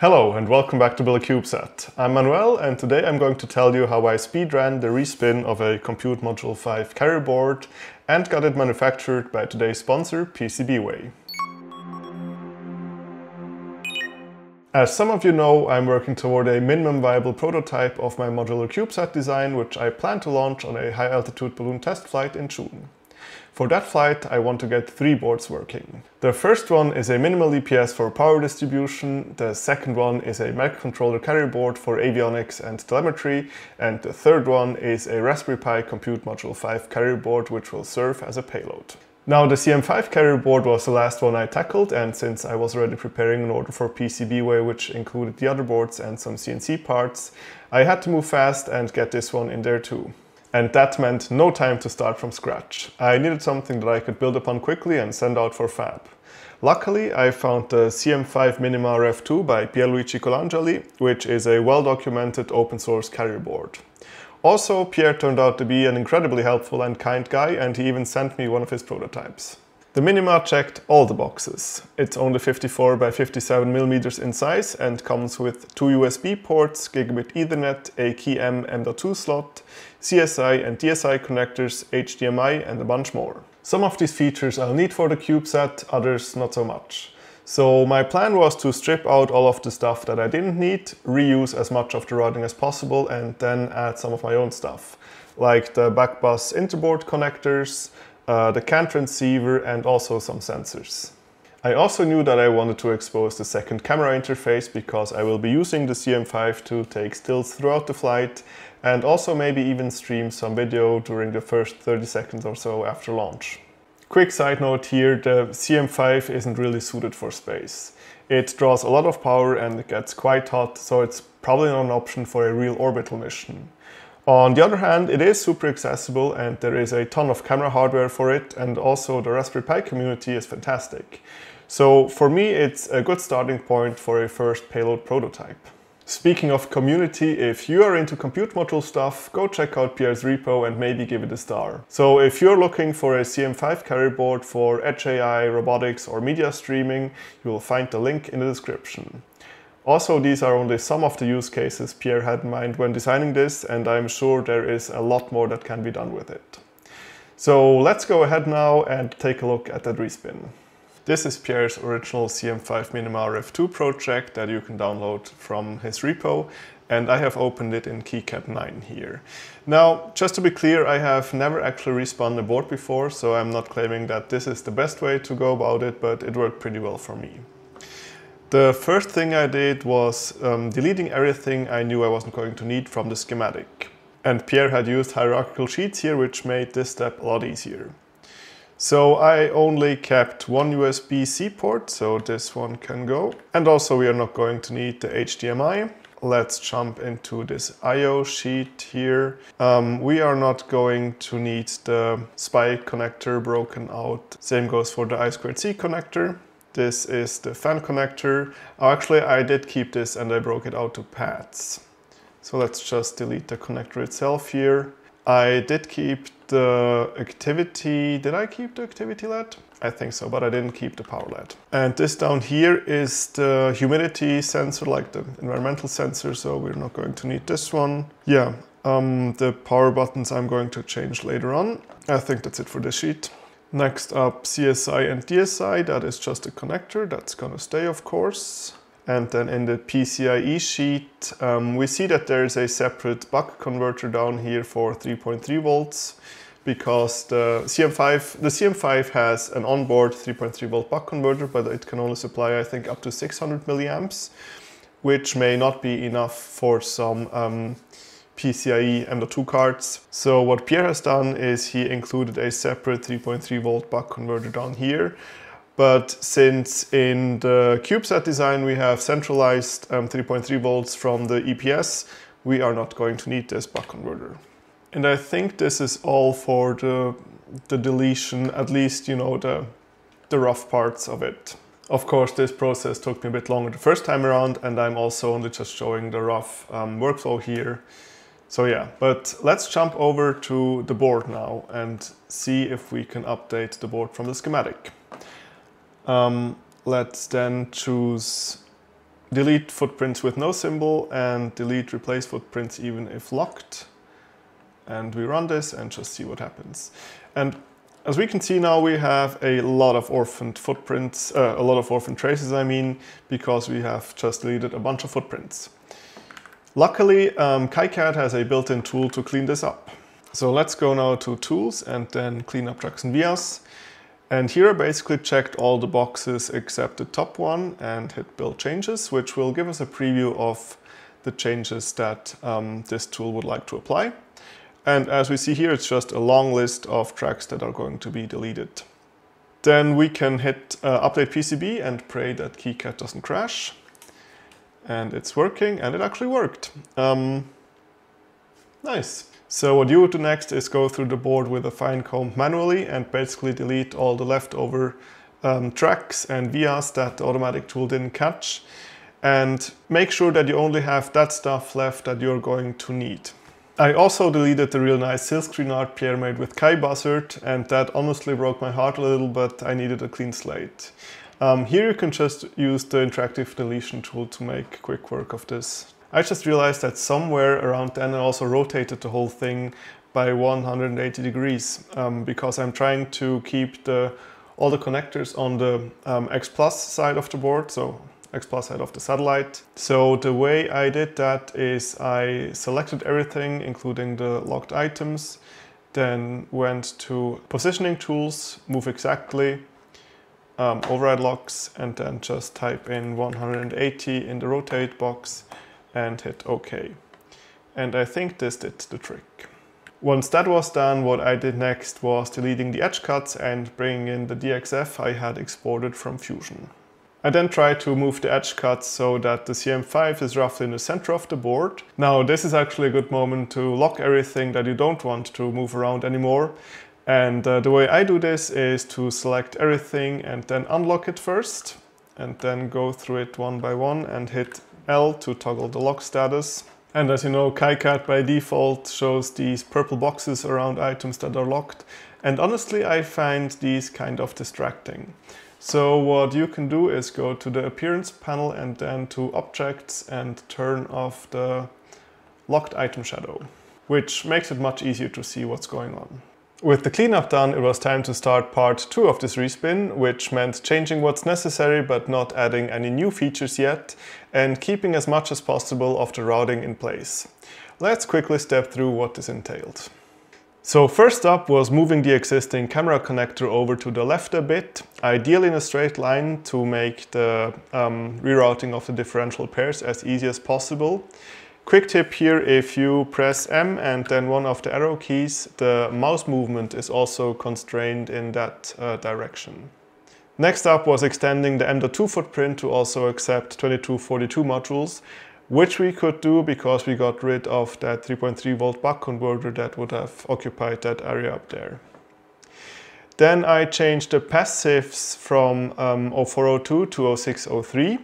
Hello and welcome back to Build a CubeSat. I'm Manuel and today I'm going to tell you how I speed ran the respin of a Compute Module 5 carrier board and got it manufactured by today's sponsor PCBWay. As some of you know, I'm working toward a minimum viable prototype of my modular CubeSat design which I plan to launch on a high altitude balloon test flight in June. For that flight, I want to get three boards working. The first one is a minimal EPS for power distribution, the second one is a microcontroller carrier board for avionics and telemetry, and the third one is a Raspberry Pi Compute Module 5 carrier board which will serve as a payload. Now the CM5 carrier board was the last one I tackled and since I was already preparing an order for PCBWay which included the other boards and some CNC parts, I had to move fast and get this one in there too. And that meant no time to start from scratch. I needed something that I could build upon quickly and send out for fab. Luckily, I found the CM5 Minima Rev2 by Pierluigi Colangeli, which is a well-documented open source carrier board. Also, Pierre turned out to be an incredibly helpful and kind guy and he even sent me one of his prototypes. The Minima checked all the boxes. It's only 54 by 57 millimeters in size and comes with two USB ports, gigabit Ethernet, a key M M.2 slot, CSI and DSI connectors, HDMI and a bunch more. Some of these features I'll need for the CubeSat, others not so much. So my plan was to strip out all of the stuff that I didn't need, reuse as much of the routing as possible and then add some of my own stuff, like the backbus interboard connectors, uh, the CAN transceiver and also some sensors. I also knew that I wanted to expose the second camera interface because I will be using the CM5 to take stills throughout the flight and also maybe even stream some video during the first 30 seconds or so after launch. Quick side note here, the CM5 isn't really suited for space. It draws a lot of power and it gets quite hot, so it's probably not an option for a real orbital mission. On the other hand, it is super accessible and there is a ton of camera hardware for it and also the Raspberry Pi community is fantastic. So for me, it's a good starting point for a first payload prototype. Speaking of community, if you are into compute module stuff, go check out Pierre's repo and maybe give it a star. So if you're looking for a CM5 carrier board for edge AI, robotics or media streaming, you will find the link in the description. Also, these are only some of the use cases Pierre had in mind when designing this, and I'm sure there is a lot more that can be done with it. So let's go ahead now and take a look at that respin. This is Pierre's original CM5 Minima Rev2 project that you can download from his repo and I have opened it in KiCad 9 here. Now, just to be clear, I have never actually respun a board before, so I'm not claiming that this is the best way to go about it, but it worked pretty well for me. The first thing I did was um, deleting everything I knew I wasn't going to need from the schematic. And Pierre had used hierarchical sheets here, which made this step a lot easier. So I only kept one USB-C port, so this one can go. And also we are not going to need the HDMI. Let's jump into this I.O. sheet here. Um, we are not going to need the SPI connector broken out. Same goes for the I2C connector. This is the fan connector. Actually, I did keep this and I broke it out to pads. So let's just delete the connector itself here. I did keep the activity, did I keep the activity LED? I think so, but I didn't keep the power LED. And this down here is the humidity sensor, like the environmental sensor, so we're not going to need this one. Yeah, um, the power buttons I'm going to change later on. I think that's it for this sheet. Next up CSI and DSI, that is just a connector, that's gonna stay of course. And then in the PCIe sheet, um, we see that there is a separate buck converter down here for 3.3 volts because the CM5, the CM5 has an onboard 3.3 volt buck converter, but it can only supply, I think, up to 600 milliamps, which may not be enough for some um, PCIe M.2 cards. So what Pierre has done is he included a separate 3.3 volt buck converter down here. But since in the CubeSat design we have centralized um, 3.3 volts from the EPS, we are not going to need this buck converter. And I think this is all for the, the deletion, at least, you know, the, the rough parts of it. Of course, this process took me a bit longer the first time around, and I'm also only just showing the rough um, workflow here. So yeah, but let's jump over to the board now and see if we can update the board from the schematic. Um, let's then choose delete footprints with no symbol and delete replace footprints even if locked. And we run this and just see what happens. And as we can see now, we have a lot of orphaned footprints, uh, a lot of orphaned traces, I mean, because we have just deleted a bunch of footprints. Luckily, um, KiCad has a built-in tool to clean this up. So let's go now to Tools and then Clean up tracks and vias. And here I basically checked all the boxes except the top one and hit Build Changes, which will give us a preview of the changes that um, this tool would like to apply. And as we see here, it's just a long list of tracks that are going to be deleted. Then we can hit uh, update PCB and pray that KiCad doesn't crash. And it's working, and it actually worked. Um, nice. So what you would do next is go through the board with a fine comb manually and basically delete all the leftover um, tracks and vias that the automatic tool didn't catch. And make sure that you only have that stuff left that you're going to need. I also deleted the real nice silkscreen art Pierre made with KiBuzzard and that honestly broke my heart a little but I needed a clean slate. Um, here you can just use the interactive deletion tool to make quick work of this. I just realized that somewhere around then I also rotated the whole thing by 180 degrees um, because I'm trying to keep the all the connectors on the um, X Plus side of the board, so X Plus head of the satellite. So the way I did that is I selected everything, including the locked items, then went to positioning tools, move exactly, um, override locks, and then just type in 180 in the rotate box and hit OK. And I think this did the trick. Once that was done, what I did next was deleting the edge cuts and bringing in the DXF I had exported from Fusion. I then try to move the edge cuts so that the CM5 is roughly in the center of the board. Now this is actually a good moment to lock everything that you don't want to move around anymore. And uh, the way I do this is to select everything and then unlock it first and then go through it one by one and hit L to toggle the lock status. And as you know, KiCad by default shows these purple boxes around items that are locked. And honestly, I find these kind of distracting. So what you can do is go to the appearance panel and then to objects and turn off the locked item shadow, which makes it much easier to see what's going on. With the cleanup done, it was time to start part two of this respin, which meant changing what's necessary but not adding any new features yet, and keeping as much as possible of the routing in place. Let's quickly step through what this entailed. So first up was moving the existing camera connector over to the left a bit, ideally in a straight line to make the um, rerouting of the differential pairs as easy as possible. Quick tip here, if you press M and then one of the arrow keys, the mouse movement is also constrained in that uh, direction. Next up was extending the M.2 footprint to also accept 2242 modules, which we could do because we got rid of that 3.3 volt buck converter that would have occupied that area up there. Then I changed the passives from um, 0402 to 0603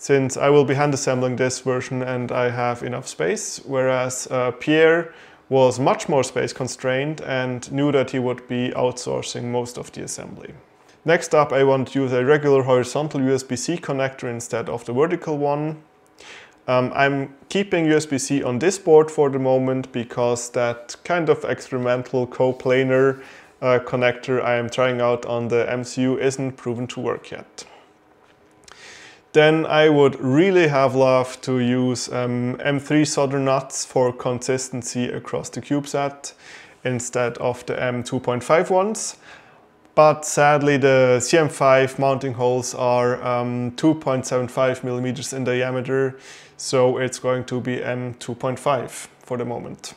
since I will be hand assembling this version and I have enough space, whereas uh, Pierre was much more space constrained and knew that he would be outsourcing most of the assembly. Next up I want to use a regular horizontal USB-C connector instead of the vertical one um, I'm keeping USB-C on this board for the moment because that kind of experimental coplanar uh, connector I am trying out on the MCU isn't proven to work yet. Then I would really have loved to use um, M3 solder nuts for consistency across the CubeSat instead of the M2.5 ones. But sadly, the CM5 mounting holes are um, 2.75 millimeters in diameter, so it's going to be M2.5 for the moment.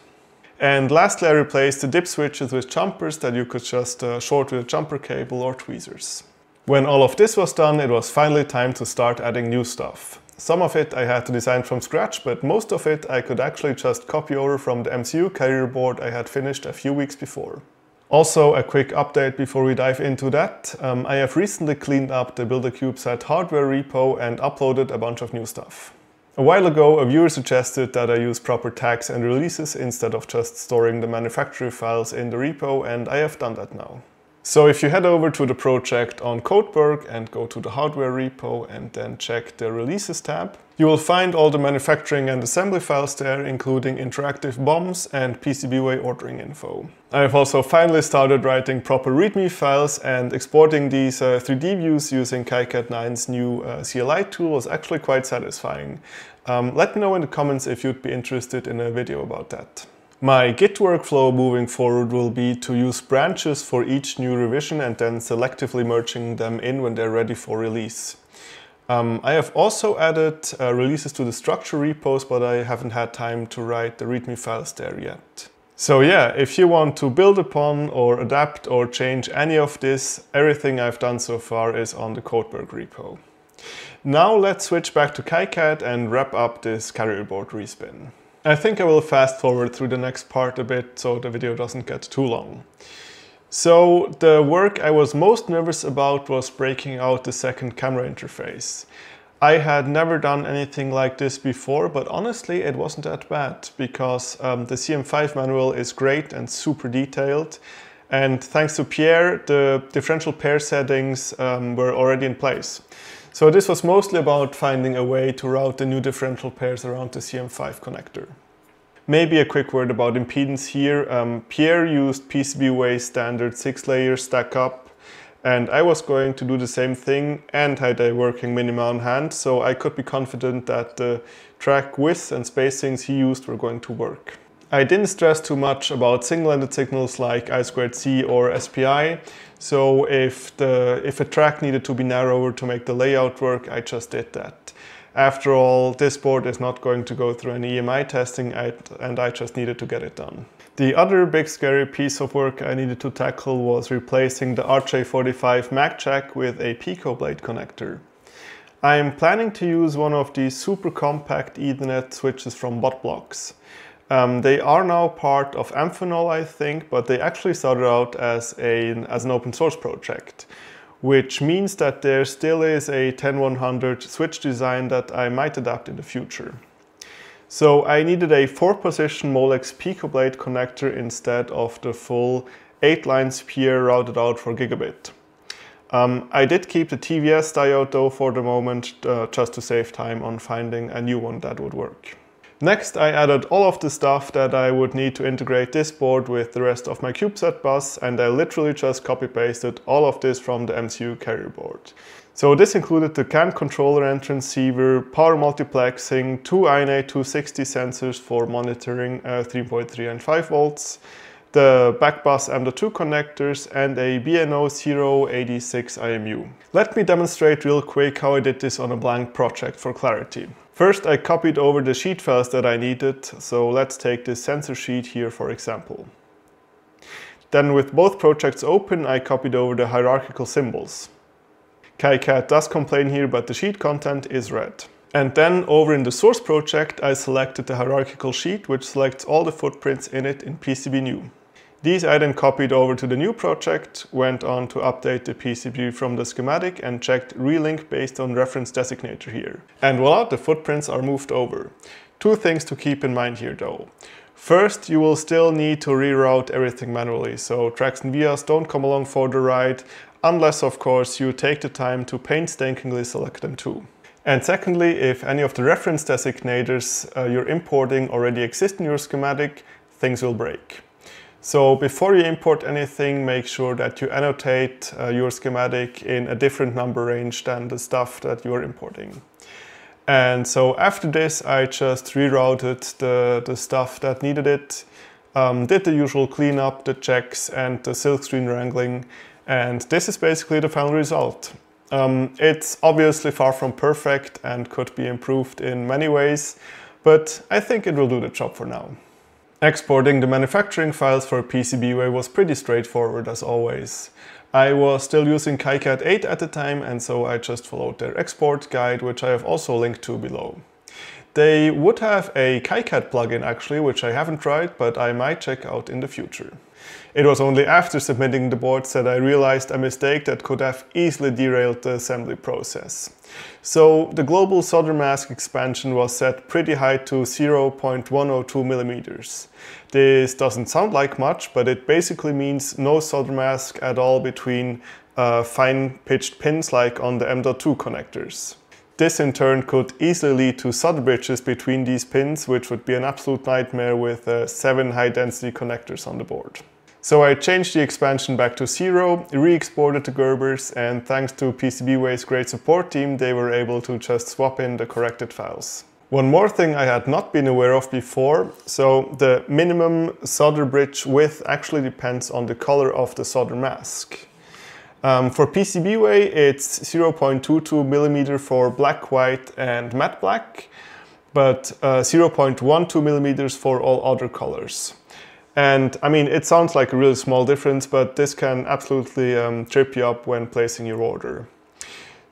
And lastly, I replaced the dip switches with jumpers that you could just uh, short with a jumper cable or tweezers. When all of this was done, it was finally time to start adding new stuff. Some of it I had to design from scratch, but most of it I could actually just copy over from the MCU carrier board I had finished a few weeks before. Also, a quick update before we dive into that. Um, I have recently cleaned up the Build a CubeSat hardware repo and uploaded a bunch of new stuff. A while ago, a viewer suggested that I use proper tags and releases instead of just storing the manufacturer files in the repo, and I have done that now. So if you head over to the project on Codeberg and go to the hardware repo and then check the releases tab, you will find all the manufacturing and assembly files there, including interactive BOMs and PCBWay ordering info. I have also finally started writing proper README files and exporting these uh, 3D views using KiCad9's new uh, CLI tool was actually quite satisfying. Um, let me know in the comments if you'd be interested in a video about that. My Git workflow moving forward will be to use branches for each new revision and then selectively merging them in when they're ready for release. Um, I have also added uh, releases to the structure repos, but I haven't had time to write the README files there yet. So yeah, if you want to build upon or adapt or change any of this, everything I've done so far is on the Codeberg repo. Now let's switch back to KiCad and wrap up this carrier board respin. I think I will fast forward through the next part a bit so the video doesn't get too long. So the work I was most nervous about was breaking out the second camera interface. I had never done anything like this before, but honestly it wasn't that bad because um, the CM5 manual is great and super detailed. And thanks to Pierre, the differential pair settings um, were already in place. So this was mostly about finding a way to route the new differential pairs around the CM5 connector. Maybe a quick word about impedance here. Um, Pierre used PCBWay standard six layer stack up and I was going to do the same thing and had a working minima on hand so I could be confident that the track width and spacings he used were going to work. I didn't stress too much about single-ended signals like I2C or SPI, so if, the, if a track needed to be narrower to make the layout work, I just did that. After all, this board is not going to go through any EMI testing and I just needed to get it done. The other big scary piece of work I needed to tackle was replacing the RJ45 mag jack with a PicoBlade connector. I am planning to use one of these super compact Ethernet switches from BotBlox. Um, they are now part of Amphenol, I think, but they actually started out as, a, as an open source project, which means that there still is a 10100 switch design that I might adapt in the future. So I needed a 4-position Molex PicoBlade connector instead of the full 8 lines peer routed out for gigabit. Um, I did keep the TVS diode though for the moment, uh, just to save time on finding a new one that would work. Next, I added all of the stuff that I would need to integrate this board with the rest of my CubeSat bus and I literally just copy pasted all of this from the MCU carrier board. So this included the CAN controller and transceiver, power multiplexing, two INA 260 sensors for monitoring uh, 3.3 and 5 volts, the backbus M.2 connectors and a BNO 086 IMU. Let me demonstrate real quick how I did this on a blank project for clarity. First I copied over the sheet files that I needed, so let's take this sensor sheet here for example. Then with both projects open I copied over the hierarchical symbols. KiCad does complain here but the sheet content is read. And then over in the source project I selected the hierarchical sheet which selects all the footprints in it in PCB these I then copied over to the new project, went on to update the PCB from the schematic and checked relink based on reference designator here. And voila, the footprints are moved over. Two things to keep in mind here though. First, you will still need to reroute everything manually, so tracks and vias don't come along for the ride, unless of course you take the time to painstakingly select them too. And secondly, if any of the reference designators uh, you're importing already exist in your schematic, things will break. So before you import anything, make sure that you annotate uh, your schematic in a different number range than the stuff that you're importing. And so after this, I just rerouted the, the stuff that needed it, um, did the usual cleanup, the checks and the silkscreen wrangling. And this is basically the final result. Um, it's obviously far from perfect and could be improved in many ways, but I think it will do the job for now. Exporting the manufacturing files for PCBWay was pretty straightforward as always. I was still using KiCad 8 at the time and so I just followed their export guide which I have also linked to below. They would have a KiCad plugin actually, which I haven't tried, but I might check out in the future. It was only after submitting the boards that I realized a mistake that could have easily derailed the assembly process. So the global solder mask expansion was set pretty high to 0.102 millimeters. This doesn't sound like much, but it basically means no solder mask at all between uh, fine pitched pins like on the M.2 connectors. This in turn could easily lead to solder bridges between these pins, which would be an absolute nightmare with uh, seven high density connectors on the board. So I changed the expansion back to zero, re-exported the Gerbers, and thanks to PCBWay's great support team, they were able to just swap in the corrected files. One more thing I had not been aware of before, so the minimum solder bridge width actually depends on the color of the solder mask. Um, for PCBWay, it's 0.22 millimeter for black, white, and matte black, but uh, 0.12 millimeters for all other colors. And I mean, it sounds like a really small difference, but this can absolutely um, trip you up when placing your order.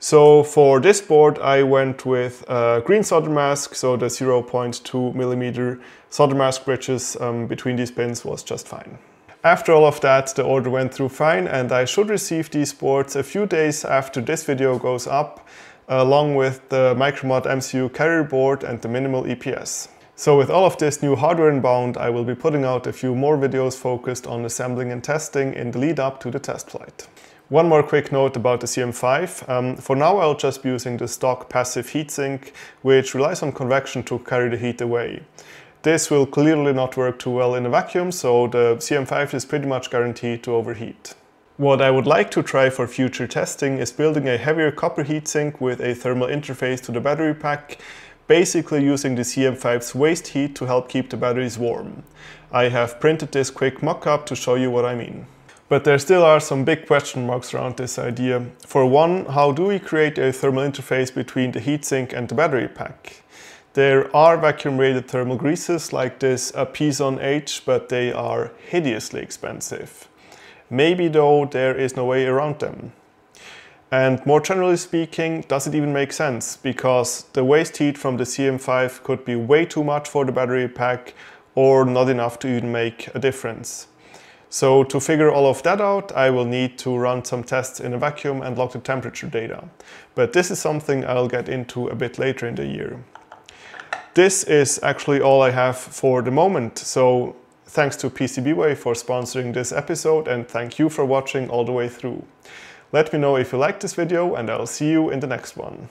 So for this board, I went with a green solder mask, so the 0.2 millimeter solder mask bridges um, between these pins was just fine. After all of that, the order went through fine and I should receive these boards a few days after this video goes up, along with the Micromod MCU carrier board and the minimal EPS. So with all of this new hardware inbound, I will be putting out a few more videos focused on assembling and testing in the lead up to the test flight. One more quick note about the CM5. Um, for now I'll just be using the stock passive heatsink, which relies on convection to carry the heat away. This will clearly not work too well in a vacuum, so the CM5 is pretty much guaranteed to overheat. What I would like to try for future testing is building a heavier copper heatsink with a thermal interface to the battery pack basically using the CM5's waste heat to help keep the batteries warm. I have printed this quick mock-up to show you what I mean. But there still are some big question marks around this idea. For one, how do we create a thermal interface between the heatsink and the battery pack? There are vacuum-rated thermal greases like this Apiezon H, but they are hideously expensive. Maybe though there is no way around them. And more generally speaking, does it even make sense? Because the waste heat from the CM5 could be way too much for the battery pack or not enough to even make a difference. So to figure all of that out, I will need to run some tests in a vacuum and log the temperature data. But this is something I'll get into a bit later in the year. This is actually all I have for the moment. So thanks to PCBWay for sponsoring this episode and thank you for watching all the way through. Let me know if you liked this video and I'll see you in the next one.